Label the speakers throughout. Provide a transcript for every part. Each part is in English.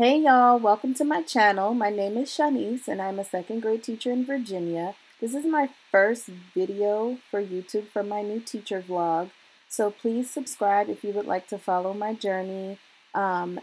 Speaker 1: Hey y'all, welcome to my channel. My name is Shanice and I'm a second grade teacher in Virginia. This is my first video for YouTube for my new teacher vlog. So please subscribe if you would like to follow my journey um,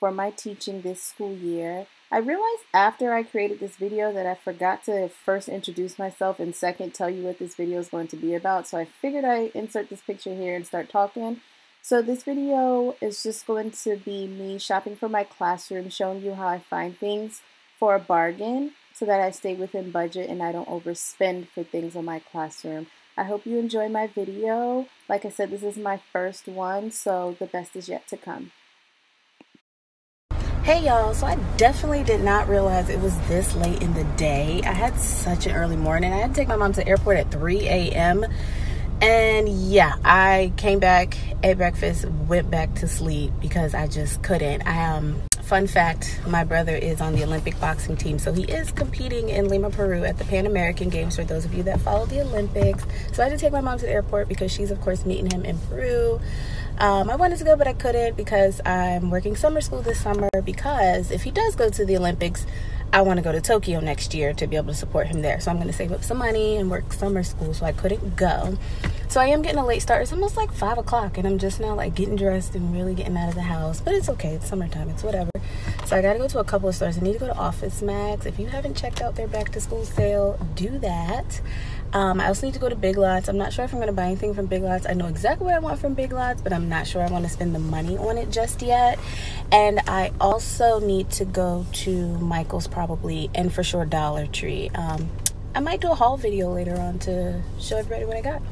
Speaker 1: for my teaching this school year. I realized after I created this video that I forgot to first introduce myself and second tell you what this video is going to be about. So I figured I insert this picture here and start talking. So this video is just going to be me shopping for my classroom, showing you how I find things for a bargain so that I stay within budget and I don't overspend for things in my classroom. I hope you enjoy my video. Like I said, this is my first one, so the best is yet to come.
Speaker 2: Hey y'all, so I definitely did not realize it was this late in the day. I had such an early morning. I had to take my mom to the airport at 3 a.m. And yeah, I came back, ate breakfast, went back to sleep because I just couldn't. I um fun fact, my brother is on the Olympic boxing team, so he is competing in Lima, Peru at the Pan American Games for those of you that follow the Olympics. So I had to take my mom to the airport because she's of course meeting him in Peru. Um, I wanted to go, but I couldn't because I'm working summer school this summer. Because if he does go to the Olympics, I want to go to Tokyo next year to be able to support him there. So I'm going to save up some money and work summer school. So I couldn't go. So I am getting a late start. It's almost like five o'clock, and I'm just now like getting dressed and really getting out of the house. But it's okay. It's summertime. It's whatever. So I got to go to a couple of stores. I need to go to Office Max. If you haven't checked out their back to school sale, do that. Um, I also need to go to Big Lots. I'm not sure if I'm going to buy anything from Big Lots. I know exactly what I want from Big Lots, but I'm not sure I want to spend the money on it just yet. And I also need to go to Michael's probably, and for sure Dollar Tree. Um, I might do a haul video later on to show everybody what I got.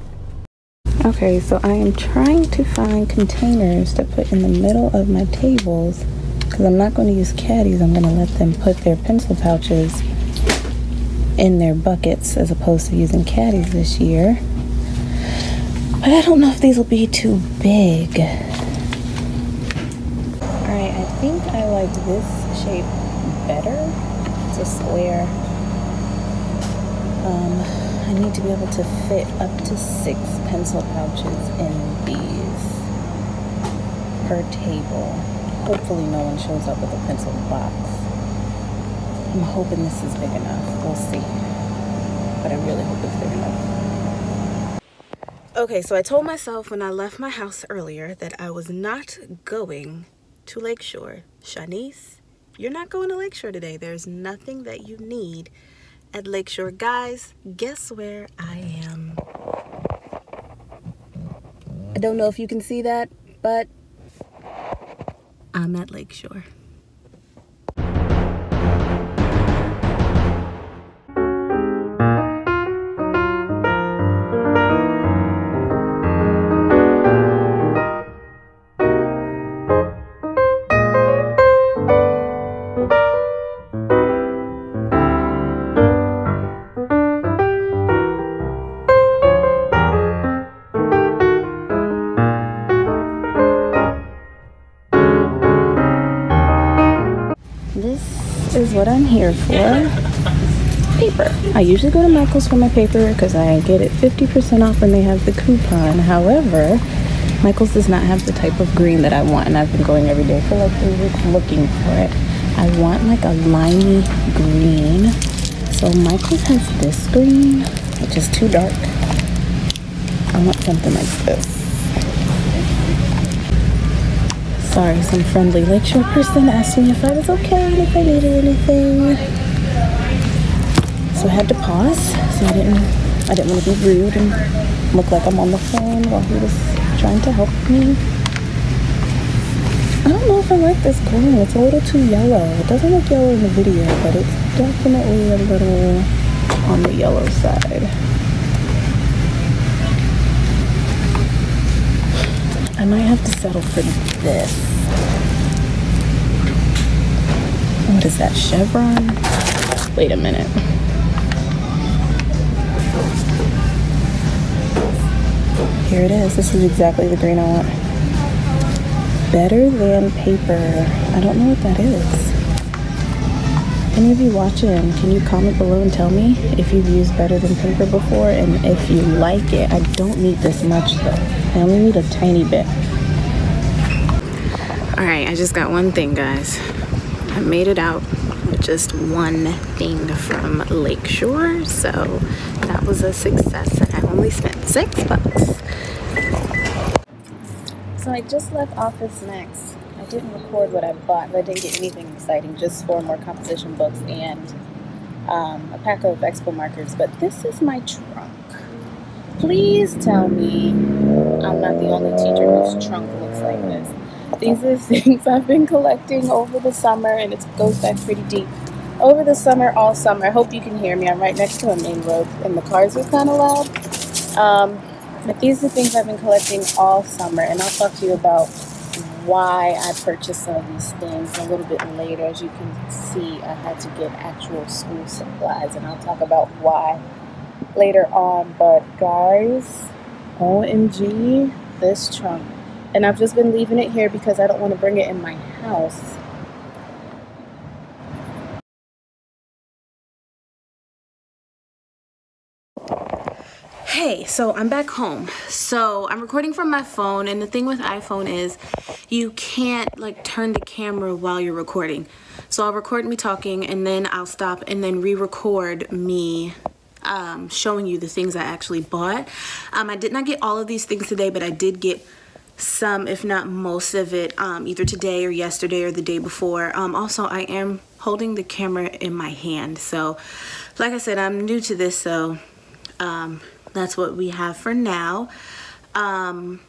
Speaker 2: Okay, so I am trying to find containers to put in the middle of my tables because I'm not going to use caddies. I'm going to let them put their pencil pouches in their buckets as opposed to using caddies this year. But I don't know if these will be too big. Alright, I think I like this shape better. It's a square. Um, I need to be able to fit up to six pencil pouches in these per table. Hopefully no one shows up with a pencil box. I'm hoping this is big enough. We'll see. But I really hope it's big enough. Okay, so I told myself when I left my house earlier that I was not going to Lakeshore. Shanice, you're not going to Lakeshore today. There's nothing that you need at Lakeshore. Guys, guess where I am? I don't know if you can see that, but I'm at Lakeshore. What I'm here for. Paper. I usually go to Michael's for my paper because I get it 50% off when they have the coupon. However, Michael's does not have the type of green that I want, and I've been going every day for like three weeks looking for it. I want like a limey green. So Michael's has this green, which is too dark. I want something like this. Sorry, some friendly lakeshore person asked me if I was okay and if I needed anything. So I had to pause. So I didn't I didn't want to be rude and look like I'm on the phone while he was trying to help me. I don't know if I like this green. It's a little too yellow. It doesn't look yellow in the video, but it's definitely a little on the yellow side. Might have to settle for this. What is that, chevron? Wait a minute. Here it is. This is exactly the green I want. Better than paper. I don't know what that is. Any of you watching, can you comment below and tell me if you've used Better Than Paper before and if you like it? I don't need this much though. I only need a tiny bit. All right, I just got one thing, guys. I made it out with just one thing from Lakeshore. So that was a success and I only spent six bucks.
Speaker 1: So I just left Office Max. I didn't record what I bought, but I didn't get anything exciting, just four more composition books and um, a pack of expo markers. But this is my trunk. Please tell me I'm not the only teacher whose trunk looks like this. These are things I've been collecting over the summer, and it goes back pretty deep. Over the summer, all summer. I hope you can hear me. I'm right next to a main road, and the cars are kind of loud. Um, but these are things I've been collecting all summer, and I'll talk to you about why I purchased some of these things a little bit later. As you can see, I had to get actual school supplies, and I'll talk about why later on. But guys, OMG, this trunk. And I've just been leaving it here because I don't want to bring it in my house.
Speaker 2: Hey, so I'm back home. So I'm recording from my phone, and the thing with iPhone is you can't like turn the camera while you're recording. So I'll record me talking, and then I'll stop and then re-record me um, showing you the things I actually bought. Um, I did not get all of these things today, but I did get some, if not most of it, um, either today or yesterday or the day before. Um, also, I am holding the camera in my hand. So, like I said, I'm new to this, so um, that's what we have for now. Um,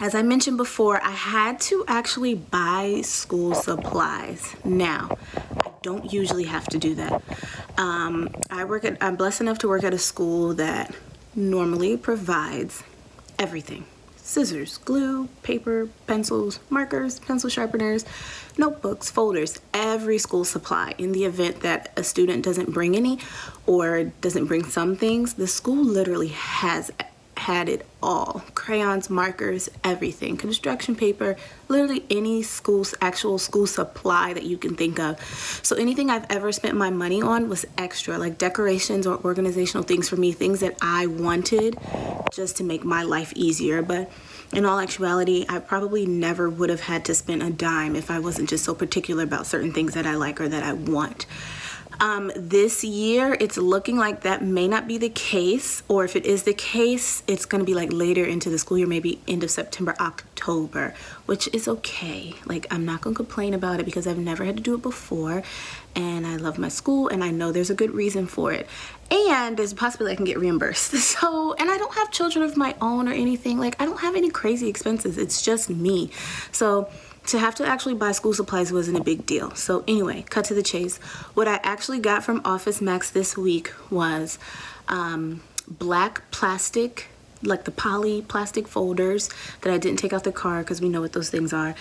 Speaker 2: as I mentioned before, I had to actually buy school supplies. Now, I don't usually have to do that. Um, I work at, I'm blessed enough to work at a school that normally provides everything. Scissors, glue, paper, pencils, markers, pencil sharpeners, notebooks, folders, every school supply. In the event that a student doesn't bring any or doesn't bring some things, the school literally has had it all. Crayons markers everything. Construction paper literally any school, actual school supply that you can think of. So anything i've ever spent my money on was extra like decorations or organizational things for me things that i wanted just to make my life easier. But in all actuality, I probably never would have had to spend a dime if I wasn't just so particular about certain things that I like or that I want. Um, this year, it's looking like that may not be the case, or if it is the case, it's going to be like later into the school year, maybe end of September, October, which is okay. Like, I'm not going to complain about it because I've never had to do it before, and I love my school, and I know there's a good reason for it. And there's a possibility I can get reimbursed. So, and I don't have children of my own or anything. Like, I don't have any crazy expenses. It's just me. So, to have to actually buy school supplies wasn't a big deal. So anyway, cut to the chase. What I actually got from Office Max this week was um, black plastic, like the poly plastic folders that I didn't take out the car because we know what those things are.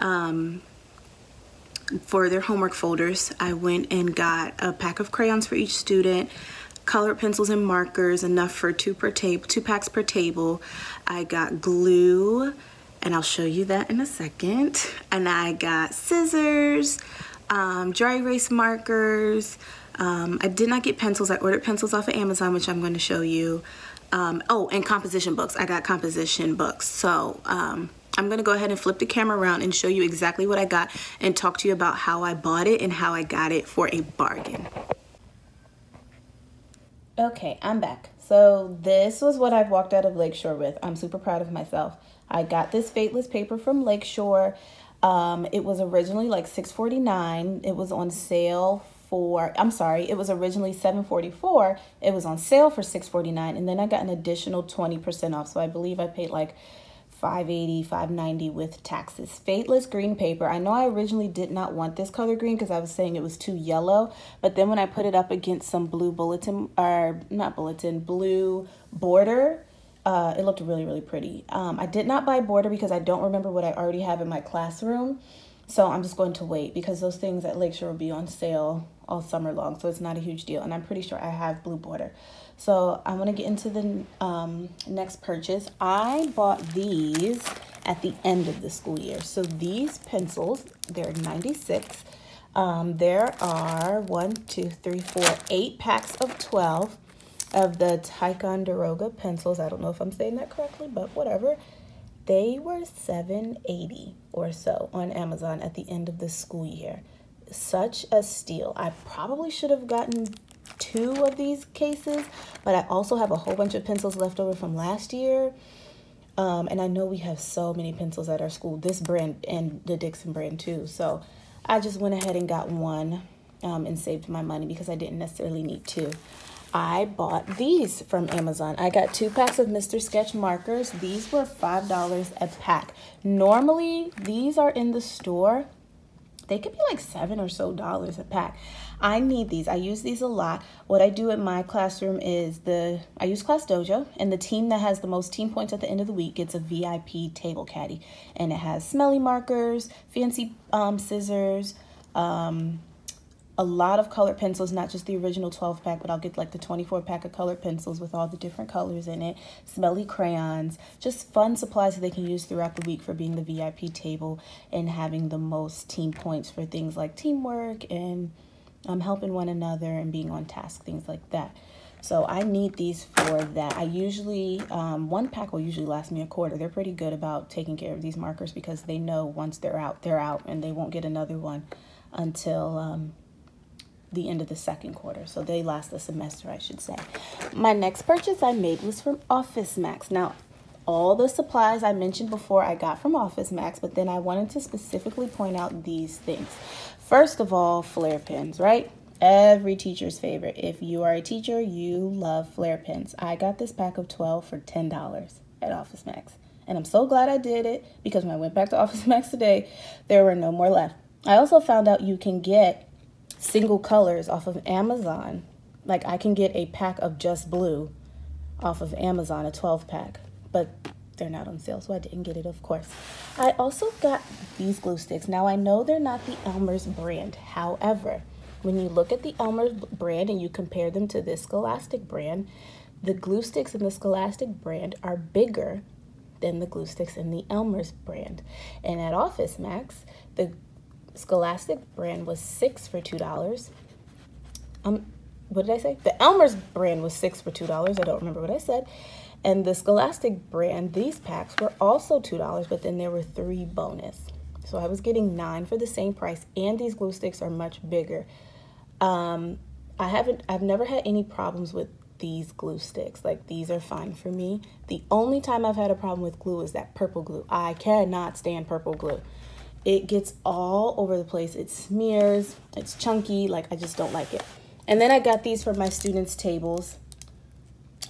Speaker 2: Um, for their homework folders, I went and got a pack of crayons for each student, colored pencils and markers, enough for two per table, two packs per table. I got glue, and I'll show you that in a second. And I got scissors, um, dry erase markers. Um, I did not get pencils. I ordered pencils off of Amazon, which I'm going to show you. Um, oh, and composition books. I got composition books. So um, I'm going to go ahead and flip the camera around and show you exactly what I got and talk to you about how I bought it and how I got it for a bargain. Okay, I'm back. So this was what I've walked out of Lakeshore with. I'm super proud of myself. I got this Fadeless paper from Lakeshore. Um, it was originally like $6.49. It was on sale for, I'm sorry, it was originally $7.44. It was on sale for $6.49. And then I got an additional 20% off. So I believe I paid like 580 590 with taxes fadeless green paper i know i originally did not want this color green because i was saying it was too yellow but then when i put it up against some blue bulletin or not bulletin blue border uh, it looked really, really pretty. Um, I did not buy border because I don't remember what I already have in my classroom. So I'm just going to wait because those things at Lakeshore will be on sale all summer long. So it's not a huge deal. And I'm pretty sure I have blue border. So I'm going to get into the um, next purchase. I bought these at the end of the school year. So these pencils, they're 96. Um, there are one, two, three, four, eight packs of 12 of the Ticonderoga pencils. I don't know if I'm saying that correctly, but whatever. They were 780 or so on Amazon at the end of the school year. such a steal. I probably should have gotten two of these cases, but I also have a whole bunch of pencils left over from last year. Um, and I know we have so many pencils at our school, this brand and the Dixon brand too. So I just went ahead and got one um, and saved my money because I didn't necessarily need two. I bought these from Amazon. I got two packs of Mr. Sketch markers. These were $5 a pack. Normally, these are in the store. They could be like seven or so dollars a pack. I need these. I use these a lot. What I do in my classroom is the I use Class Dojo, and the team that has the most team points at the end of the week gets a VIP table caddy, and it has smelly markers, fancy um, scissors, um, a lot of colored pencils, not just the original 12 pack, but I'll get like the 24 pack of colored pencils with all the different colors in it, smelly crayons, just fun supplies that they can use throughout the week for being the VIP table and having the most team points for things like teamwork and um, helping one another and being on task, things like that. So I need these for that. I usually, um, one pack will usually last me a quarter. They're pretty good about taking care of these markers because they know once they're out, they're out and they won't get another one until um, the end of the second quarter. So they last the semester, I should say. My next purchase I made was from Office Max. Now, all the supplies I mentioned before I got from Office Max, but then I wanted to specifically point out these things. First of all, Flair pens, right? Every teacher's favorite. If you are a teacher, you love Flair pens. I got this pack of 12 for $10 at Office Max. And I'm so glad I did it because when I went back to Office Max today, there were no more left. I also found out you can get single colors off of Amazon. Like I can get a pack of just blue off of Amazon, a 12 pack, but they're not on sale, so I didn't get it, of course. I also got these glue sticks. Now I know they're not the Elmer's brand. However, when you look at the Elmer's brand and you compare them to this Scholastic brand, the glue sticks in the Scholastic brand are bigger than the glue sticks in the Elmer's brand. And at Office Max, the Scholastic brand was six for two dollars. Um, what did I say? The Elmer's brand was six for two dollars. I don't remember what I said. And the Scholastic brand, these packs were also two dollars, but then there were three bonus. So I was getting nine for the same price, and these glue sticks are much bigger. Um, I haven't, I've never had any problems with these glue sticks. Like these are fine for me. The only time I've had a problem with glue is that purple glue. I cannot stand purple glue it gets all over the place. It smears, it's chunky, like I just don't like it. And then I got these for my students' tables,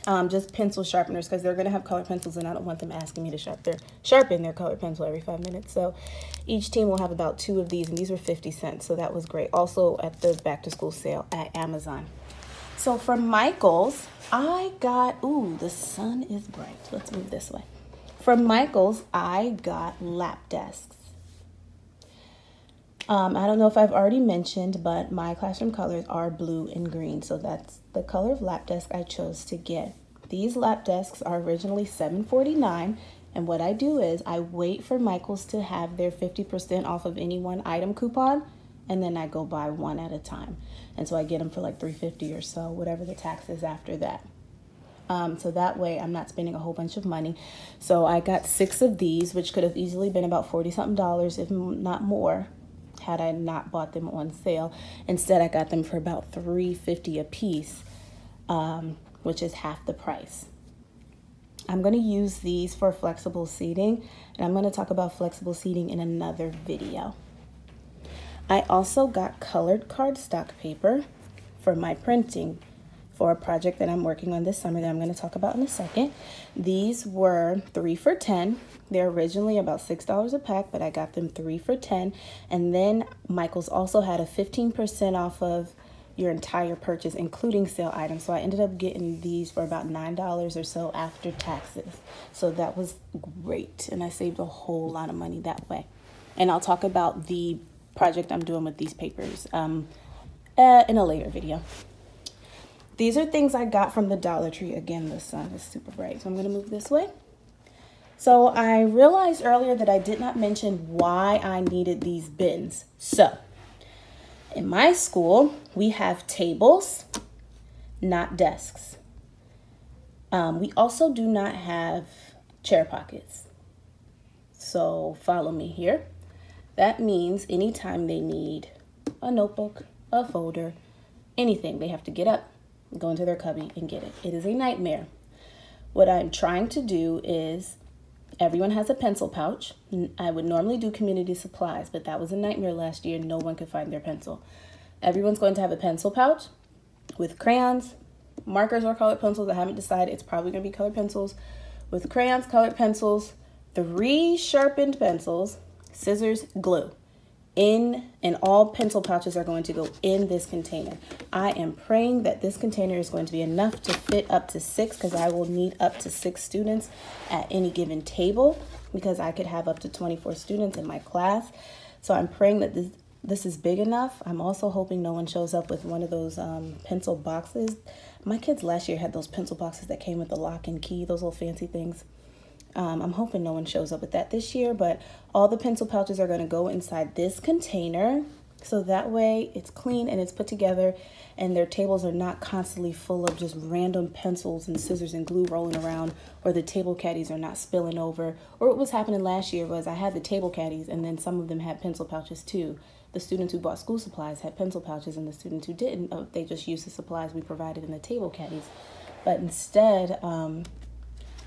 Speaker 2: um, just pencil sharpeners because they're gonna have colored pencils and I don't want them asking me to sharp their, sharpen their colored pencil every five minutes. So each team will have about two of these and these were 50 cents. So that was great. Also at the back to school sale at Amazon. So from Michael's, I got, ooh, the sun is bright. Let's move this way. From Michael's, I got lap desks. Um, I don't know if I've already mentioned, but my classroom colors are blue and green. So that's the color of lap desk I chose to get. These lap desks are originally $7.49. And what I do is I wait for Michaels to have their 50% off of any one item coupon. And then I go buy one at a time. And so I get them for like $3.50 or so, whatever the tax is after that. Um, so that way I'm not spending a whole bunch of money. So I got six of these, which could have easily been about 40 something dollars, if not more had I not bought them on sale. Instead, I got them for about $3.50 a piece, um, which is half the price. I'm going to use these for flexible seating, and I'm going to talk about flexible seating in another video. I also got colored cardstock paper for my printing for a project that I'm working on this summer that I'm going to talk about in a second. These were three for 10. They're originally about $6 a pack, but I got them three for 10. And then Michael's also had a 15% off of your entire purchase, including sale items. So I ended up getting these for about $9 or so after taxes. So that was great. And I saved a whole lot of money that way. And I'll talk about the project I'm doing with these papers um, uh, in a later video. These are things I got from the Dollar Tree. Again, the sun is super bright, so I'm going to move this way. So I realized earlier that I did not mention why I needed these bins. So in my school, we have tables, not desks. Um, we also do not have chair pockets. So follow me here. That means anytime they need a notebook, a folder, anything. They have to get up, go into their cubby, and get it. It is a nightmare. What I'm trying to do is everyone has a pencil pouch. I would normally do community supplies, but that was a nightmare last year. No one could find their pencil. Everyone's going to have a pencil pouch with crayons, markers, or colored pencils. I haven't decided. It's probably going to be colored pencils with crayons, colored pencils, three sharpened pencils, scissors, glue in and all pencil pouches are going to go in this container. I am praying that this container is going to be enough to fit up to six because I will need up to six students at any given table because I could have up to 24 students in my class. So I'm praying that this this is big enough. I'm also hoping no one shows up with one of those um, pencil boxes. My kids last year had those pencil boxes that came with the lock and key, those little fancy things. Um, I'm hoping no one shows up with that this year, but all the pencil pouches are going to go inside this container. So that way it's clean and it's put together and their tables are not constantly full of just random pencils and scissors and glue rolling around or the table caddies are not spilling over. Or what was happening last year was I had the table caddies and then some of them had pencil pouches too. The students who bought school supplies had pencil pouches and the students who didn't, oh, they just used the supplies we provided in the table caddies. But instead, um,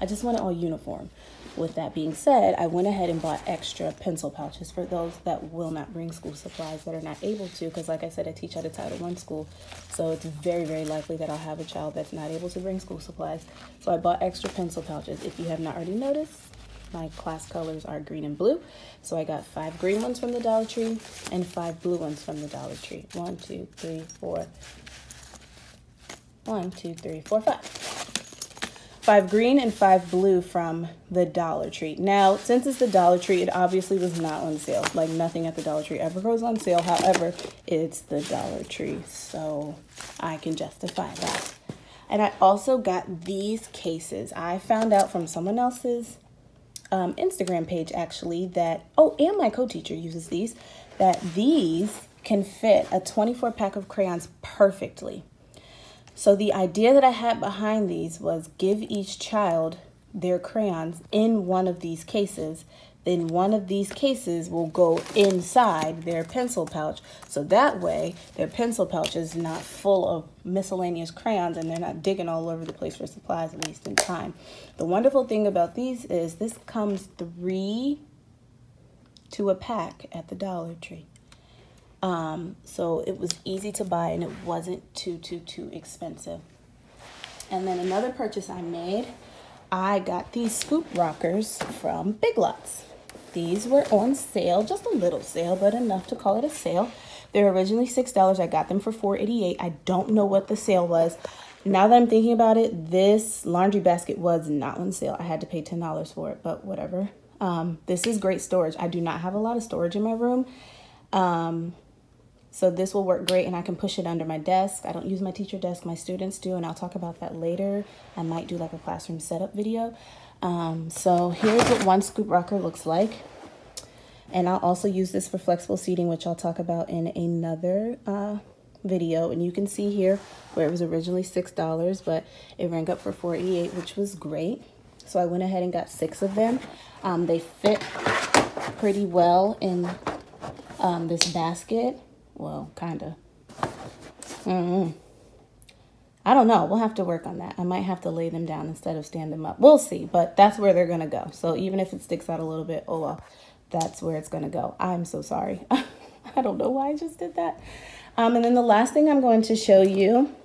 Speaker 2: I just want it all uniform. With that being said, I went ahead and bought extra pencil pouches for those that will not bring school supplies that are not able to because like I said, I teach at a Title One school. So it's very, very likely that I'll have a child that's not able to bring school supplies. So I bought extra pencil pouches. If you have not already noticed, my class colors are green and blue. So I got five green ones from the Dollar Tree and five blue ones from the Dollar Tree. One, two, three, four. One, two, three, four, five five green and five blue from the Dollar Tree. Now, since it's the Dollar Tree, it obviously was not on sale. Like nothing at the Dollar Tree ever goes on sale. However, it's the Dollar Tree, so I can justify that. And I also got these cases. I found out from someone else's um, Instagram page actually that, oh, and my co-teacher uses these, that these can fit a 24 pack of crayons perfectly. So the idea that I had behind these was give each child their crayons in one of these cases. Then one of these cases will go inside their pencil pouch. So that way their pencil pouch is not full of miscellaneous crayons and they're not digging all over the place for supplies at least in time. The wonderful thing about these is this comes three to a pack at the Dollar Tree. Um, so it was easy to buy and it wasn't too, too, too expensive. And then another purchase I made, I got these scoop rockers from Big Lots. These were on sale, just a little sale, but enough to call it a sale. They're originally $6. I got them for $4.88. I don't know what the sale was. Now that I'm thinking about it, this laundry basket was not on sale. I had to pay $10 for it, but whatever. Um, this is great storage. I do not have a lot of storage in my room. Um, so this will work great and I can push it under my desk. I don't use my teacher desk, my students do, and I'll talk about that later. I might do like a classroom setup video. Um, so here's what one scoop rocker looks like. And I'll also use this for flexible seating, which I'll talk about in another uh, video. And you can see here where it was originally $6, but it rang up for 488 which was great. So I went ahead and got six of them. Um, they fit pretty well in um, this basket. Well, kind of. Mm -hmm. I don't know. We'll have to work on that. I might have to lay them down instead of stand them up. We'll see, but that's where they're going to go. So even if it sticks out a little bit, oh well, that's where it's going to go. I'm so sorry. I don't know why I just did that. Um, and then the last thing I'm going to show you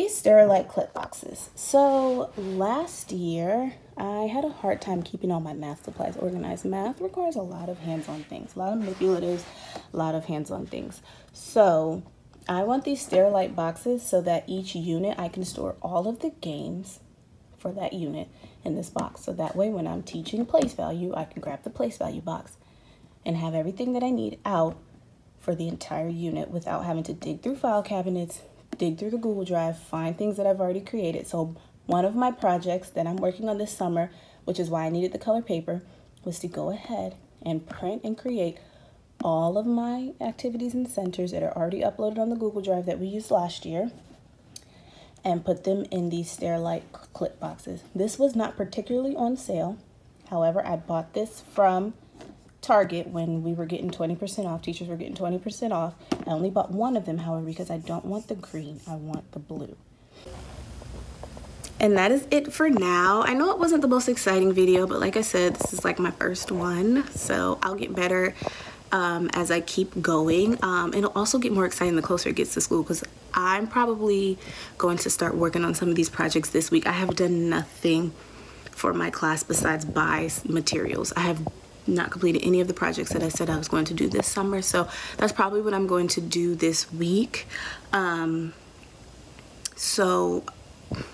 Speaker 2: these Sterilite clip boxes. So last year, I had a hard time keeping all my math supplies organized. Math requires a lot of hands-on things, a lot of manipulatives, a lot of hands-on things. So I want these Sterilite boxes so that each unit I can store all of the games for that unit in this box. So that way when I'm teaching place value, I can grab the place value box and have everything that I need out for the entire unit without having to dig through file cabinets, dig through the Google Drive, find things that I've already created. So one of my projects that I'm working on this summer, which is why I needed the color paper, was to go ahead and print and create all of my activities and centers that are already uploaded on the Google Drive that we used last year and put them in these Sterilite clip boxes. This was not particularly on sale. However, I bought this from Target when we were getting 20% off. Teachers were getting 20% off. I only bought one of them, however, because I don't want the green. I want the blue. And that is it for now. I know it wasn't the most exciting video, but like I said, this is like my first one. So I'll get better um, as I keep going. Um, it'll also get more exciting the closer it gets to school because I'm probably going to start working on some of these projects this week. I have done nothing for my class besides buy materials. I have not completed any of the projects that I said I was going to do this summer. So that's probably what I'm going to do this week. Um, so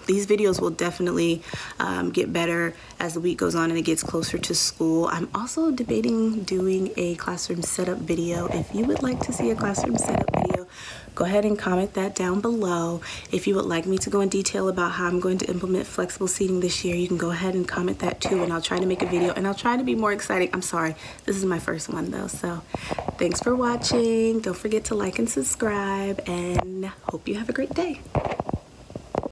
Speaker 2: these videos will definitely um, get better as the week goes on and it gets closer to school. I'm also debating doing a classroom setup video. If you would like to see a classroom setup go ahead and comment that down below. If you would like me to go in detail about how I'm going to implement flexible seating this year, you can go ahead and comment that too and I'll try to make a video and I'll try to be more exciting. I'm sorry, this is my first one though. So thanks for watching. Don't forget to like and subscribe and hope you have a great day.